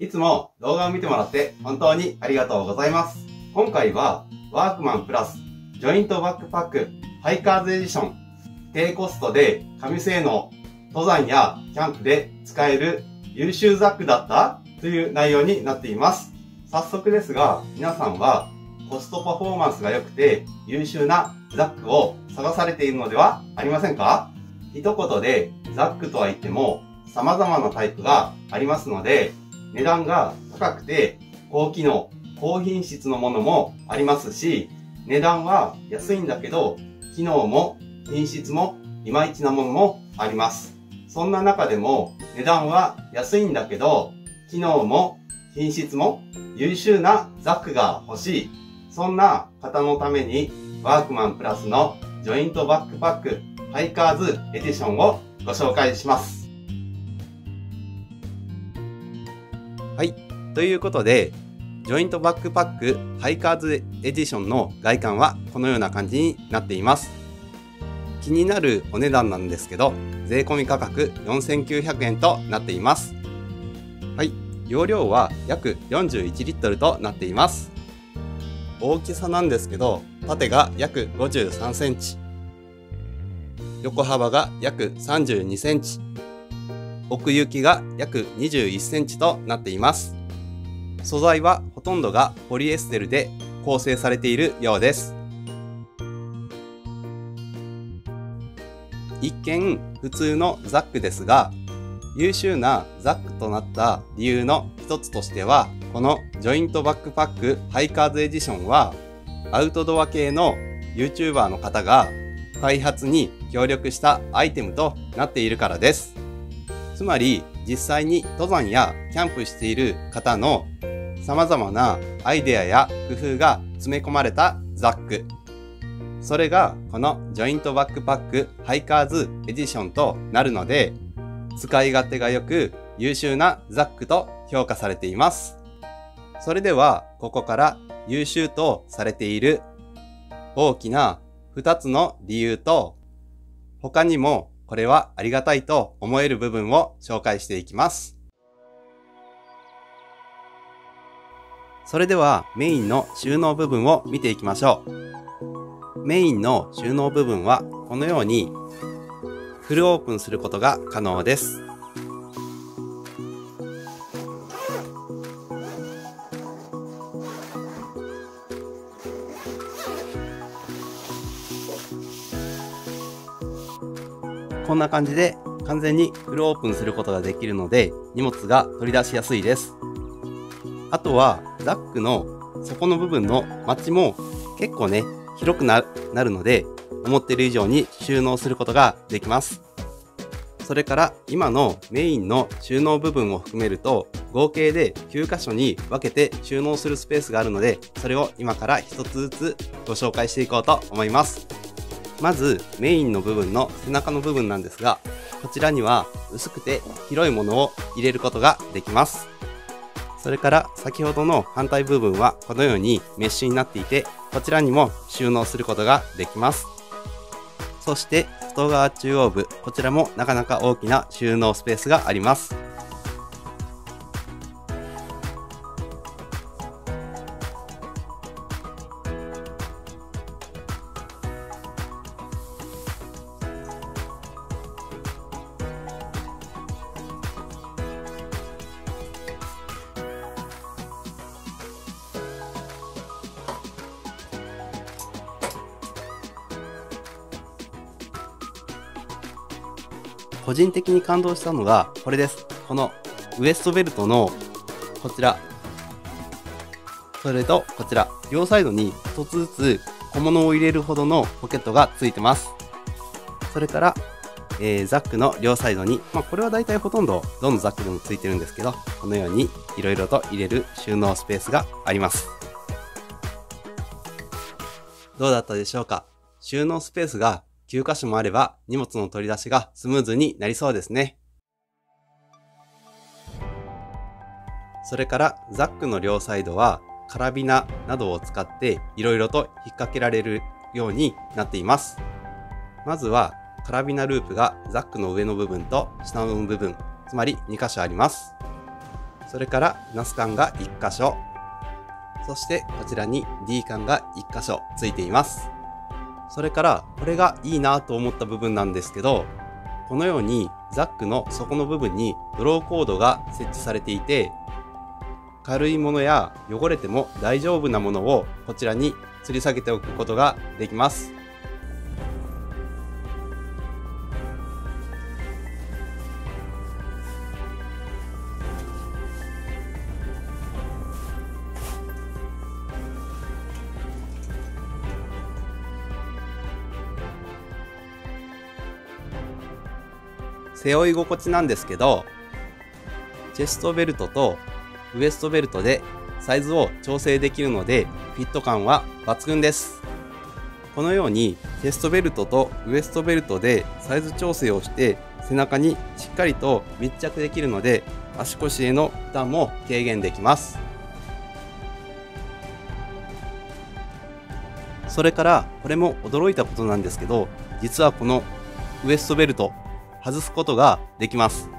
いつも動画を見てもらって本当にありがとうございます。今回はワークマンプラスジョイントバックパックハイカーズエディション低コストで神性能！登山やキャンプで使える優秀ザックだった？という内容になっています。早速ですが、皆さんはコストパフォーマンスが良くて優秀なザックを探されているのでは？ありませんか？一言でザックとは言っても様々なタイプがありますので、値段が高くて高機能、高品質のものもありますし、値段は安いんだけど、機能も品質もいまいちなものもあります。そんな中でも値段は安いんだけど、機能も品質も優秀なザックが欲しい。そんな方のためにワークマンプラスのジョイントバックパックハイカーズエディションをご紹介します。はい。ということで、ジョイントバックパックハイカーズエディションの外観はこのような感じになっています。気になるお値段なんですけど、税込価格4900円となっています。はい。容量は約41リットルとなっています。大きさなんですけど、縦が約53センチ。横幅が約32センチ。奥行きが約21センチとなっています。素材はほとんどがポリエステルで構成されているようです。一見普通のザックですが、優秀なザックとなった理由の一つとしては、このジョイントバックパックハイカーズエディションは、アウトドア系の YouTuber の方が開発に協力したアイテムとなっているからです。つまり、実際に登山やキャンプしている方の様々なアイデアや工夫が詰め込まれたザック。それがこのジョイントバックパックハイカーズエディションとなるので、使い勝手が良く優秀なザックと評価されています。それでは、ここから優秀とされている大きな2つの理由と、他にもこれはありがたいと思える部分を紹介していきます。それではメインの収納部分を見ていきましょう。メインの収納部分はこのようにフルオープンすることが可能です。こんな感じで完全にフルオープンすることができるので荷物が取り出しやすいです。あとはザックの底の部分のマッチも結構ね、広くなるので思ってる以上に収納することができます。それから今のメインの収納部分を含めると合計で9箇所に分けて収納するスペースがあるのでそれを今から一つずつご紹介していこうと思います。まずメインの部分の背中の部分なんですが、こちらには薄くて広いものを入れることができます。それから先ほどの反対部分はこのようにメッシュになっていて、こちらにも収納することができます。そして外側中央部、こちらもなかなか大きな収納スペースがあります。個人的に感動したのがこれです。このウエストベルトのこちら。それとこちら。両サイドに一つずつ小物を入れるほどのポケットがついてます。それから、えー、ザックの両サイドに、まあ、これは大体ほとんどどのザックでもついてるんですけど、このように色々と入れる収納スペースがあります。どうだったでしょうか？収納スペースが9箇所もあれば荷物の取り出しがスムーズになりそうですね。それからザックの両サイドはカラビナなどを使って色々と引っ掛けられるようになっています。まずはカラビナループがザックの上の部分と下の部分、つまり2箇所あります。それからナス管が1箇所。そしてこちらに D 管が1箇所ついています。それからこれがいいなと思った部分なんですけど、このようにザックの底の部分にドローコードが設置されていて、軽いものや汚れても大丈夫なものをこちらに吊り下げておくことができます。背負い心地なんですけど、チェストベルトとウエストベルトでサイズを調整できるので、フィット感は抜群です。このようにチェストベルトとウエストベルトでサイズ調整をして背中にしっかりと密着できるので足腰への負担も軽減できます。それからこれも驚いたことなんですけど実はこのウエストベルト外すことができます。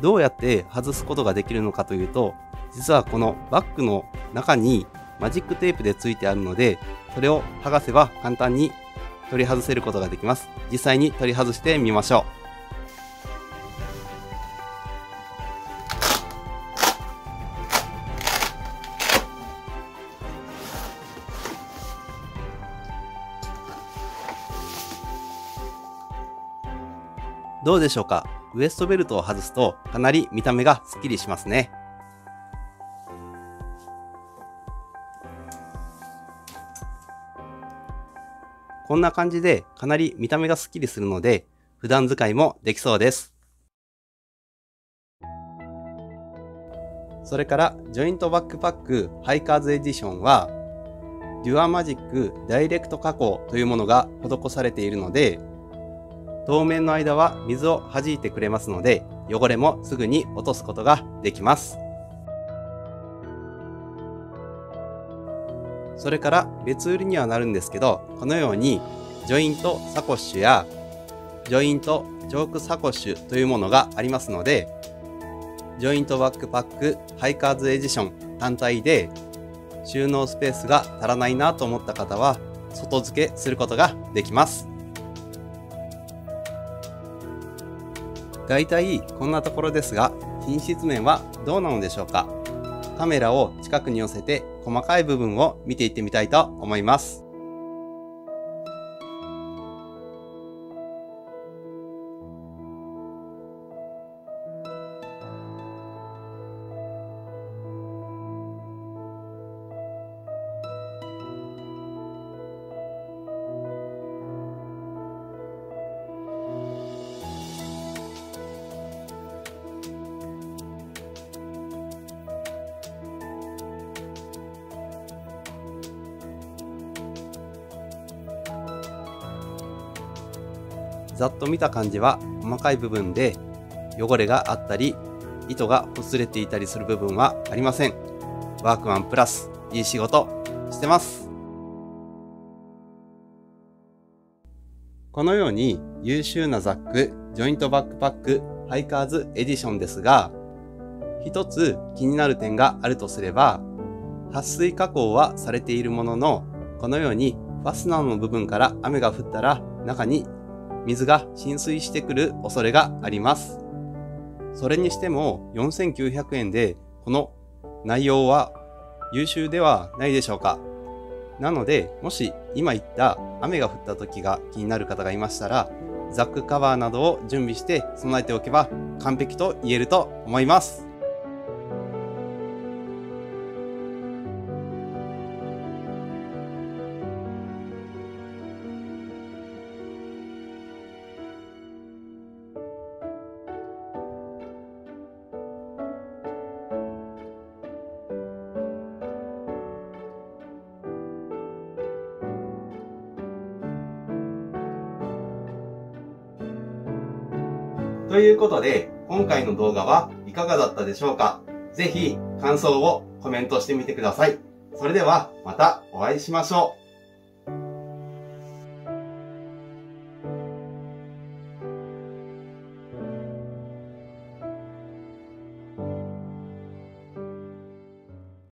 どうやって外すことができるのかというと、実はこのバッグの中にマジックテープで付いてあるので、それを剥がせば簡単に取り外せることができます。実際に取り外してみましょう。どうでしょうか？ウエストベルトを外すとかなり見た目がスッキリしますね。こんな感じでかなり見た目がスッキリするので普段使いもできそうです。それからジョイントバックパックハイカーズエディションはディアマジックダイレクト加工というものが施されているので当面の間は水を弾いてくれますので、汚れもすぐに落とすことができます。それから別売りにはなるんですけど、このようにジョイントサコッシュやジョイントチョークサコッシュというものがありますので、ジョイントバックパックハイカーズエディション単体で収納スペースが足らないなと思った方は外付けすることができます。大体こんなところですが、品質面はどうなのでしょうかカメラを近くに寄せて細かい部分を見ていってみたいと思います。ざっと見た感じは細かい部分で汚れがあったり糸が擦れていたりする部分はありません。ワークマンプラスいい仕事してます。このように優秀なザック、ジョイントバックパック、ハイカーズエディションですが、一つ気になる点があるとすれば、撥水加工はされているものの、このようにファスナーの部分から雨が降ったら中に水が浸水してくる恐れがあります。それにしても4900円でこの内容は優秀ではないでしょうか。なので、もし今言った雨が降った時が気になる方がいましたら、ザックカバーなどを準備して備えておけば完璧と言えると思います。ということで、今回の動画はいかがだったでしょうか？ぜひ感想をコメントしてみてください。それではまたお会いしましょう。